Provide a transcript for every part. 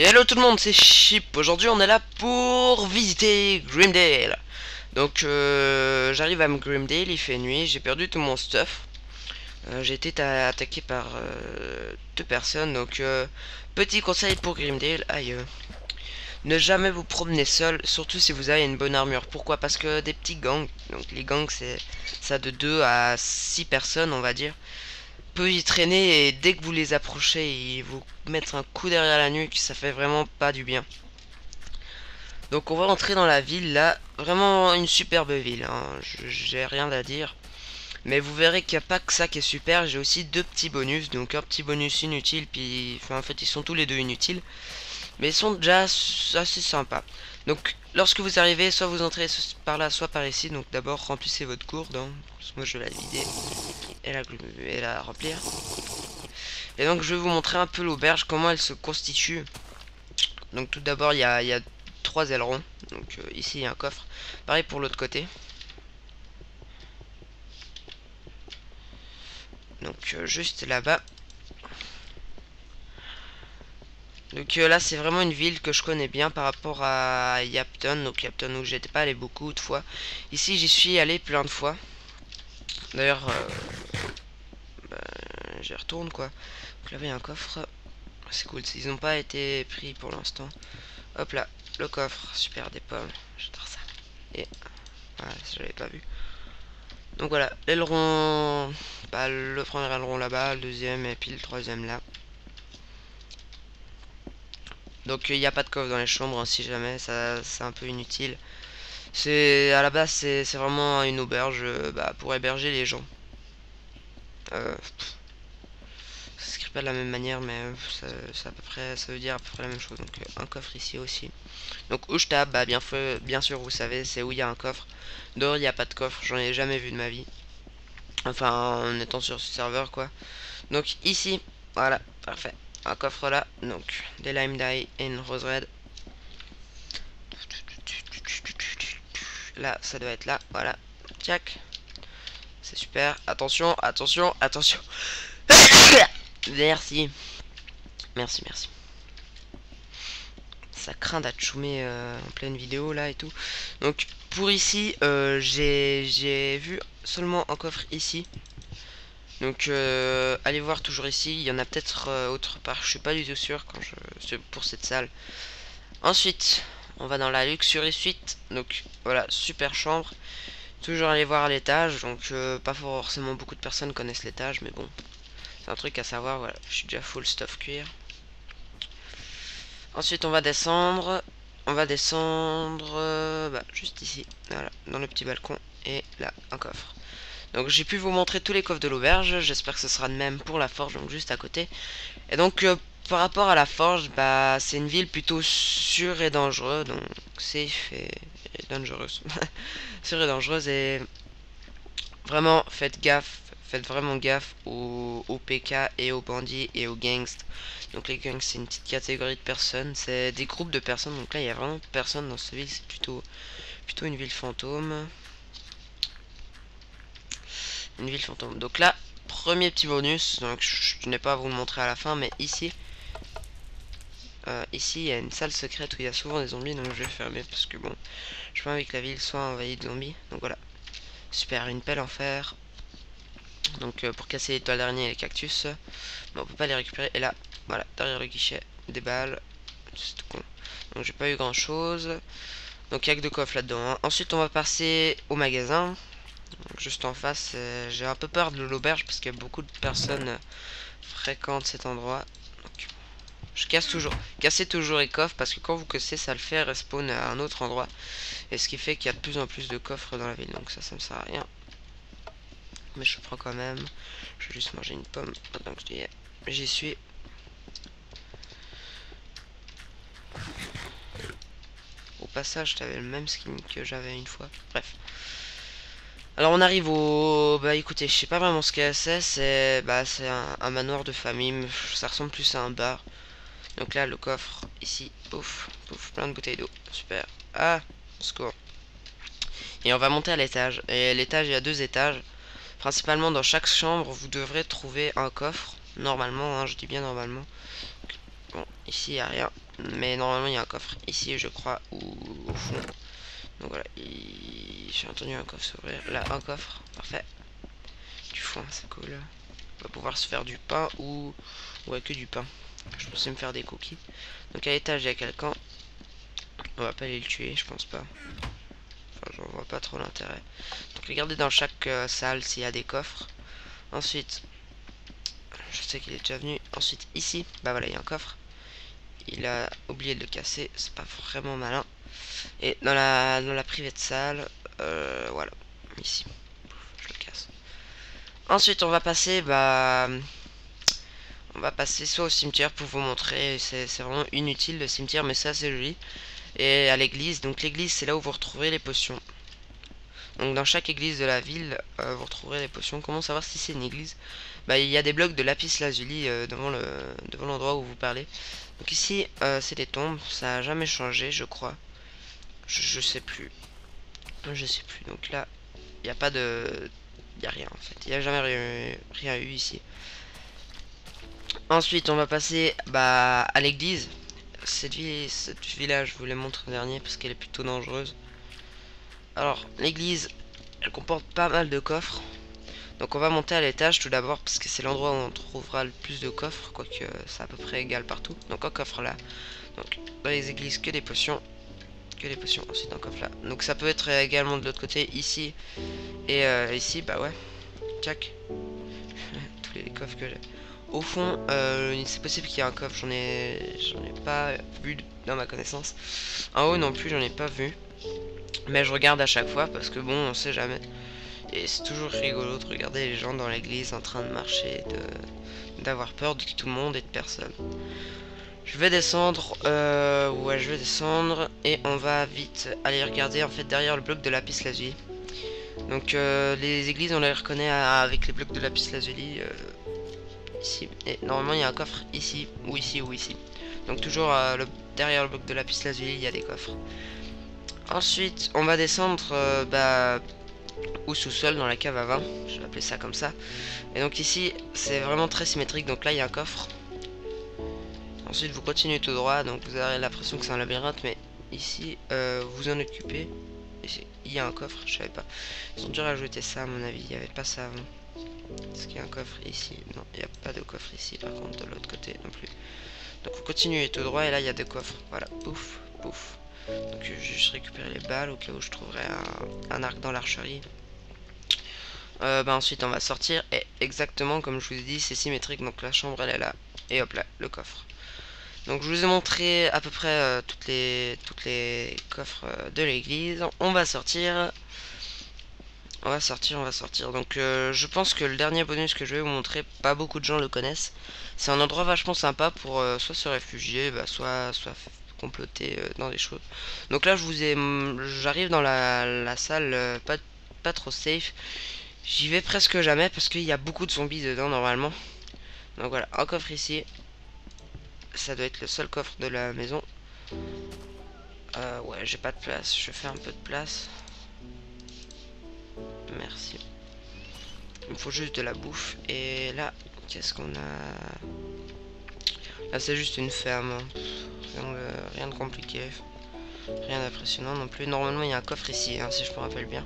hello tout le monde, c'est Chip. Aujourd'hui, on est là pour visiter Grimdale. Donc, euh, j'arrive à Grimdale, il fait nuit, j'ai perdu tout mon stuff. Euh, j'ai été attaqué par euh, deux personnes. Donc, petit conseil pour Grimdale, aïe. ne jamais vous promener seul, surtout si vous avez une bonne armure. Pourquoi? Parce que des petits gangs, donc les gangs, c'est ça de 2 à 6 personnes, on va dire peut y traîner et dès que vous les approchez, ils vous mettent un coup derrière la nuque, ça fait vraiment pas du bien. Donc on va rentrer dans la ville là, vraiment une superbe ville, hein. j'ai rien à dire. Mais vous verrez qu'il n'y a pas que ça qui est super, j'ai aussi deux petits bonus, donc un petit bonus inutile, puis enfin, en fait ils sont tous les deux inutiles. Mais ils sont déjà assez sympas. Donc lorsque vous arrivez, soit vous entrez par là, soit par ici. Donc d'abord remplissez votre gourde. Hein. Moi je vais la vider et la, remplir. Et donc je vais vous montrer un peu l'auberge, comment elle se constitue. Donc tout d'abord il y a, y a, trois ailerons. Donc euh, ici il y a un coffre. Pareil pour l'autre côté. Donc euh, juste là-bas. Donc euh, là c'est vraiment une ville que je connais bien par rapport à Yapton. Donc Yapton où j'étais pas allé beaucoup de fois. Ici j'y suis allé plein de fois. D'ailleurs retourne quoi. Donc là il y a un coffre. C'est cool, ils n'ont pas été pris pour l'instant. Hop là, le coffre, super des pommes, j'adore ça. Et voilà, si j'avais pas vu. Donc voilà, l'aileron, bah, le premier aileron là-bas, le deuxième et puis le troisième là. Donc il n'y a pas de coffre dans les chambres hein, si jamais, ça c'est un peu inutile. C'est à la base c'est vraiment une auberge euh, bah, pour héberger les gens. Euh, pas de la même manière mais ça, à près ça veut dire à peu près la même chose. Donc euh, un coffre ici aussi. Donc où je tape, bah bien, bien sûr vous savez c'est où il y a un coffre. Dehors il n'y a pas de coffre, j'en ai jamais vu de ma vie. Enfin en étant sur ce serveur quoi. Donc ici, voilà, parfait un coffre là, donc des lime dye et une rose red. Là, ça doit être là, voilà. Tac. C'est super. Attention, attention, attention. merci. Merci, merci. Ça craint d'atchoumer euh, en pleine vidéo là et tout. Donc pour ici, euh, j'ai vu seulement un coffre ici. Donc euh, allez voir toujours ici, il y en a peut-être euh, autre part, je suis pas du tout sûr quand je pour cette salle. Ensuite, on va dans la luxury suite. Donc voilà, super chambre. Toujours aller voir l'étage, donc euh, pas forcément beaucoup de personnes connaissent l'étage, mais bon, c'est un truc à savoir. Voilà, je suis déjà full stuff cuir. Ensuite, on va descendre. On va descendre bah, juste ici, voilà, dans le petit balcon. Et là, un coffre. Donc j'ai pu vous montrer tous les coffres de l'auberge, j'espère que ce sera de même pour la forge, donc juste à côté. Et donc euh, par rapport à la forge, bah c'est une ville plutôt sûre et dangereuse, donc safe et, dangereuse. sûre et dangereuse et vraiment faites gaffe, faites vraiment gaffe aux, PK et aux bandits et aux gangsters. Donc les gangs c'est une petite catégorie de personnes, c'est des groupes de personnes, donc là il y a vraiment personne dans cette ville, c'est plutôt, plutôt une ville fantôme une ville fantôme. Donc là, premier petit bonus, donc je, n'ai pas à vous montrer à la fin, mais ici, euh, ici il y a une salle secrète où il y a souvent des zombies, donc je vais fermer parce que bon, je pas envie que la ville soit envahie de zombies. Donc voilà, super, une pelle en fer. Donc euh, pour casser les toiles d'araignée et les cactus, mais on peut pas les récupérer. Et là, voilà, derrière le guichet, des balles, c'est tout con. Donc j'ai pas eu grand chose. Donc il y a que deux coffres là-dedans. Hein. Ensuite on va passer au magasin juste en face. Euh, j'ai un peu peur de l'auberge parce qu'il y a beaucoup de personnes euh, fréquentent cet endroit. je casse toujours. Cassez toujours les coffres parce que quand vous cassez, ça le fait respawn à un autre endroit. Et ce qui fait qu'il y a de plus en plus de coffres dans la ville. Donc ça, ça me sert à rien. Mais je prends quand même. Je vais juste manger une pomme. Donc j'y suis. Au passage, t'avais le même skin que j'avais une fois. Bref. Alors on arrive au... Bah écoutez, je sais pas vraiment ce que c'est, c'est bah, c'est un, manoir de famille, ça ressemble plus à un bar. Donc là, le coffre, ici, pouf, pouf, plein de bouteilles d'eau, super. Ah, secours. Et on va monter à l'étage, et l'étage, il y a deux étages. Principalement, dans chaque chambre, vous devrez trouver un coffre, normalement, hein, je dis bien normalement. Bon, ici, il n'y a rien. Mais normalement, il y a un coffre ici, je crois, ou au fond. Donc voilà, j'ai entendu un coffre s'ouvrir. Là, un coffre, parfait. Du foin, c'est cool. On va pouvoir se faire du pain ou... Ouais, que du pain. Je pensais me faire des cookies. Donc à l'étage, il y a quelqu'un. On va pas aller le tuer, je pense pas. J'en vois pas trop l'intérêt. Donc regardez dans chaque euh, salle s'il y a des coffres. Ensuite, je sais qu'il est déjà venu. Ensuite, ici, bah voilà, il y a un coffre. Il a oublié de le casser, c'est pas vraiment malin. Et dans la, dans la privée de salle, euh, voilà, ici, je le casse. Ensuite, on va passer, bah, on va passer soit au cimetière pour vous montrer. C'est vraiment inutile le cimetière, mais ça c'est joli. Et à l'église, donc l'église c'est là où vous retrouverez les potions. Donc dans chaque église de la ville, euh, vous retrouverez les potions. Comment savoir si c'est une église? Bah il y a des blocs de lapis lazuli euh, devant le devant l'endroit où vous parlez. Donc ici euh, c'est des tombes, ça a jamais changé je crois. Je, sais plus. Je sais plus. Donc là, il n'y a pas de... Il a rien en fait. Il n'y a jamais rien, rien eu ici. Ensuite, on va passer bah, à l'église. Cette, ville, cette village, je vous l'ai montré dernier parce qu'elle est plutôt dangereuse. Alors, l'église, elle comporte pas mal de coffres. Donc on va monter à l'étage tout d'abord parce que c'est l'endroit où on trouvera le plus de coffres, quoique c'est à peu près égal partout. Donc un coffre là. Donc dans les églises que des potions. Que des potions, ensuite un coffre là. Donc ça peut être également de l'autre côté, ici. Et euh, ici, bah ouais. Tchac. Tous les coffres que j'ai. Au fond, euh, c'est possible qu'il y ait un coffre, j'en ai, j'en ai pas vu dans ma connaissance. En haut non plus, j'en ai pas vu. Mais je regarde à chaque fois parce que bon, on sait jamais. Et c'est toujours rigolo de regarder les gens dans l'église en train de marcher, d'avoir peur de tout le monde et de personne. Je vais descendre, euh, ouais, je vais descendre et on va vite aller regarder en fait derrière le bloc de lapis lazuli. Donc euh, les églises, on les reconnaît avec les blocs de lapis lazuli. Et normalement, il y a un coffre ici, ou ici, ou ici. Donc toujours euh, derrière le bloc de la piste lazuli, il y a des coffres. Ensuite, on va descendre euh, bah, au sous-sol, dans la cave à vin. Je vais appeler ça comme ça. Et donc ici, c'est vraiment très symétrique. Donc là, il y a un coffre. Ensuite, vous continuez tout droit. Donc vous avez l'impression que c'est un labyrinthe. Mais ici, euh, vous en occupez. il y a un coffre, je savais pas. Ils ont dû rajouter ça à mon avis. Il n'y avait pas ça avant. Est-ce qu'il y a un coffre ici Non, il n'y a pas de coffre ici, par contre, de l'autre côté non plus. Donc vous continuez tout droit, et là, il y a des coffres. Voilà, pouf, pouf. Donc je vais juste récupérer les balles, au cas où je trouverai un, arc dans l'archerie. Euh, bah ensuite, on va sortir, et exactement comme je vous ai dit, c'est symétrique, donc la chambre, elle est là. Et hop là, le coffre. Donc je vous ai montré à peu près euh, toutes les toutes les coffres euh, de l'église. On va sortir. On va sortir, on va sortir. Donc euh, je pense que le dernier bonus que je vais vous montrer, pas beaucoup de gens le connaissent. C'est un endroit vachement sympa pour euh, soit se réfugier, bah, soit, soit comploter euh, dans des choses. Donc là je vous ai. J'arrive dans la, salle pas, pas trop safe. J'y vais presque jamais parce qu'il y a beaucoup de zombies dedans normalement. Donc voilà, un coffre ici. Ça doit être le seul coffre de la maison. ouais, j'ai pas de place. Je fais un peu de place. Merci. Il me faut juste de la bouffe. Et là, qu'est-ce qu'on a? Là, c'est juste une ferme. Rien de, compliqué. Rien d'impressionnant non plus. Normalement, il y a un coffre ici, hein, si je me rappelle bien.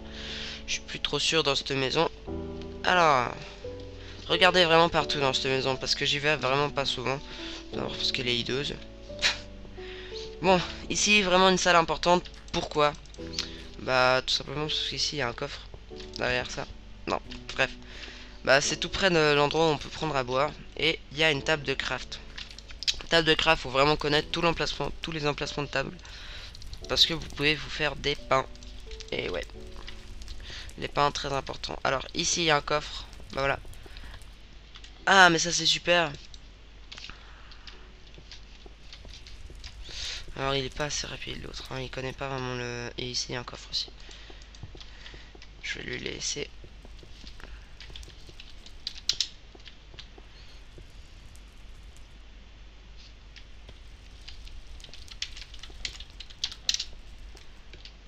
Je suis plus trop sûr dans cette maison. Alors, regardez vraiment partout dans cette maison, parce que j'y vais vraiment pas souvent. Parce qu'elle est hideuse. bon, ici, vraiment une salle importante. Pourquoi? Bah, tout simplement parce qu'ici, il y a un coffre derrière ça. Non, bref. Bah c'est tout près de l'endroit où on peut prendre à boire. Et il y a une table de craft. Table de craft, faut vraiment connaître tout l'emplacement, tous les emplacements de table. Parce que vous pouvez vous faire des pains. Et ouais. Les pains très importants. Alors ici il y a un coffre. Bah voilà. Ah mais ça c'est super. Alors il est pas assez rapide l'autre. Hein. Il connaît pas vraiment le... Et ici il y a un coffre aussi. Je vais lui laisser.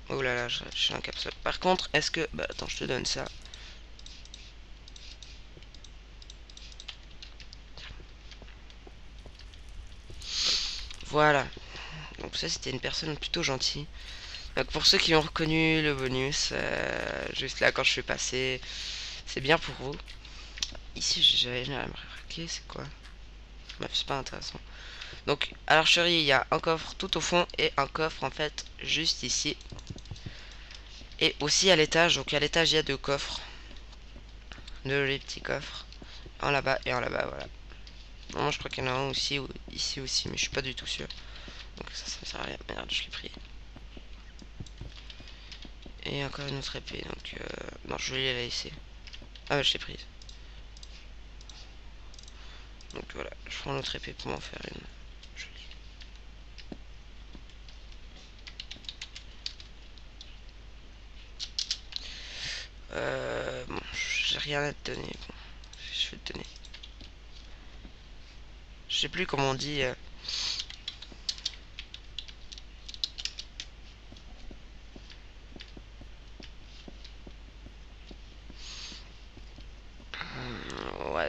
Oh là là, je, suis un capsule. Par contre, est-ce que... Bah attends, je te donne ça. Voilà. Donc ça c'était une personne plutôt gentille. Donc pour ceux qui ont reconnu le bonus, euh, juste là quand je suis passé, c'est bien pour vous. Ici j'avais remarqué, c'est quoi? Bref, c'est pas intéressant. Donc à l'archerie il y a un coffre tout au fond et un coffre en fait juste ici. Et aussi à l'étage, donc à l'étage il y a deux coffres. Deux les petits coffres. Un là-bas et un là-bas, voilà. Non, je crois qu'il y en a un aussi, ou ici aussi, mais je suis pas du tout sûr. Donc ça, ça me sert à rien. Merde, je l'ai pris. Et encore une autre épée, donc... Euh... Non, je vais la laisser. Ah ouais, je l'ai prise. Donc voilà, je prends l'autre épée pour m'en faire une. Euh, bon, j'ai rien à te donner. Je vais te donner. Je sais plus comment on dit. Euh...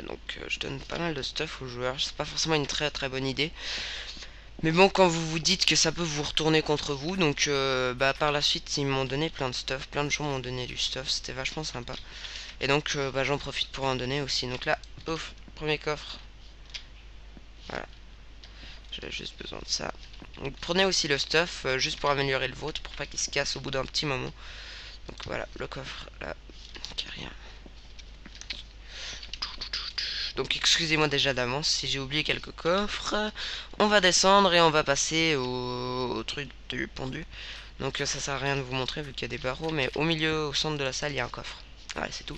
Donc euh, je donne pas mal de stuff aux joueurs. C'est pas forcément une très très bonne idée. Mais bon, quand vous vous dites que ça peut vous retourner contre vous, donc euh, bah, par la suite, ils m'ont donné plein de stuff, plein de gens m'ont donné du stuff, c'était vachement sympa. Et donc, euh, bah, j'en profite pour en donner aussi. Donc là, ouf, premier coffre. Voilà. J'ai juste besoin de ça. Donc prenez aussi le stuff, juste pour améliorer le vôtre, pour pas qu'il se casse au bout d'un petit moment. Donc voilà, le coffre, là, rien. Donc excusez-moi déjà d'avance si j'ai oublié quelques coffres. On va descendre et on va passer au, truc du pendu. Donc ça sert à rien de vous montrer vu qu'il y a des barreaux. Mais au milieu, au centre de la salle, il y a un coffre. Ouais, c'est tout.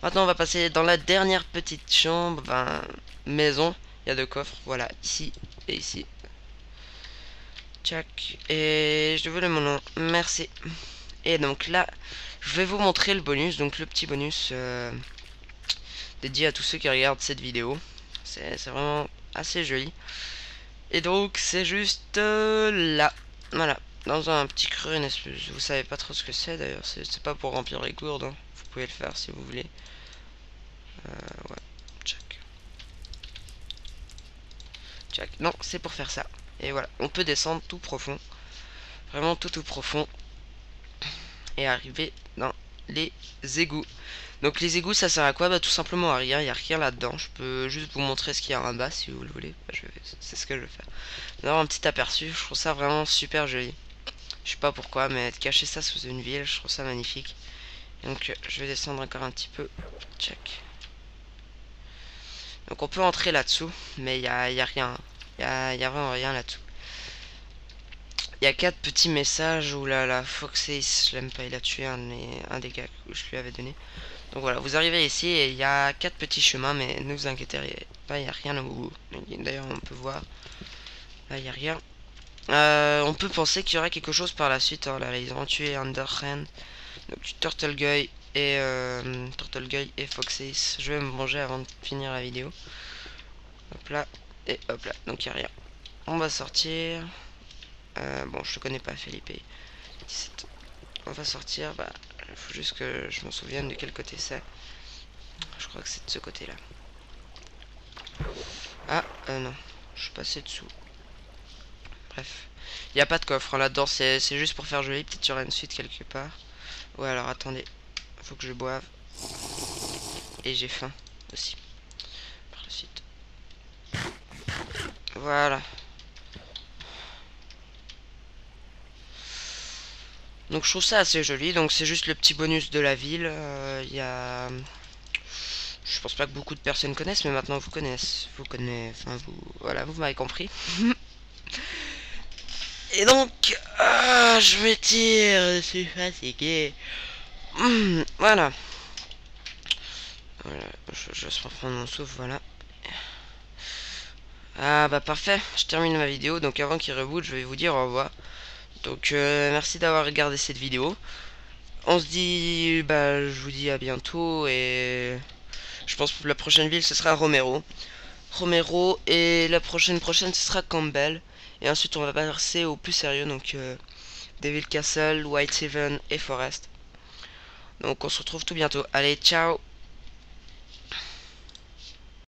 Maintenant, on va passer dans la dernière petite chambre. Ben, maison. Il y a deux coffres. Voilà, ici et ici. Tchac. Et je veux le nom. Merci. Et donc là, je vais vous montrer le bonus. Donc le petit bonus... Euh, dédié à tous ceux qui regardent cette vidéo. C'est vraiment assez joli. Et donc c'est juste euh, là. Voilà. Dans un petit creux, vous savez pas trop ce que c'est d'ailleurs. C'est pas pour remplir les gourdes. Hein. Vous pouvez le faire si vous voulez. Euh, ouais. Non, c'est pour faire ça. Et voilà. On peut descendre tout profond. Vraiment tout tout profond. Et arriver dans les égouts. Donc les égouts ça sert à quoi? Bah tout simplement à rien, il n'y a rien là-dedans. Je peux juste vous montrer ce qu'il y a en bas si vous le voulez. Bah, c'est ce que je vais faire. Un petit aperçu, je trouve ça vraiment super joli. Je sais pas pourquoi, mais cacher ça sous une ville, je trouve ça magnifique. Donc je vais descendre encore un petit peu. Check. Donc on peut entrer là-dessous, mais il n'y a, y a, rien. Il y a vraiment rien là-dessous. Il y a quatre petits messages où la, la Foxace, je l'aime pas, il a tué un, des gars que je lui avais donné. Donc voilà, vous arrivez ici et il y a quatre petits chemins, mais ne vous inquiétez pas, il n'y a rien au bout. D'ailleurs, on peut voir, là, il n'y a rien. Euh, on peut penser qu'il y aura quelque chose par la suite. Hein. Là, ils ont tué Underhand, donc Turtle Guy et euh, Turtle Guy et Foxace. Je vais me manger avant de finir la vidéo. Hop là, et hop là, donc il n'y a rien. On va sortir. Euh, bon, je ne connais pas, Felipe. 17. On va sortir, bah, il faut juste que je m'en souvienne de quel côté c'est. Je crois que c'est de ce côté-là. Ah, euh, non. Je suis passé dessous. Bref. Il n'y a pas de coffre hein, là-dedans. C'est juste pour faire joli. Peut-être qu'il y aura une suite quelque part. Ouais, alors attendez. Faut que je boive. Et j'ai faim aussi. Par la suite. Voilà. Donc je trouve ça assez joli. Donc c'est juste le petit bonus de la ville. Il euh, y a... Je pense pas que beaucoup de personnes connaissent, mais maintenant vous connaissez. Vous connaissez... Enfin, vous... Voilà, vous m'avez compris. Et donc... Ah, je m'étire. Je suis fatigué. Voilà. Voilà. Je, je vais reprendre mon souffle, voilà. Ah bah parfait, je termine ma vidéo, donc avant qu'il reboot, je vais vous dire au revoir. Donc euh, merci d'avoir regardé cette vidéo. On se dit, bah je vous dis à bientôt et je pense que la prochaine ville ce sera Romero. Romero et la prochaine prochaine ce sera Campbell. Et ensuite on va passer au plus sérieux donc euh, Devil Castle, White Haven et Forest. Donc on se retrouve tout bientôt. Allez, ciao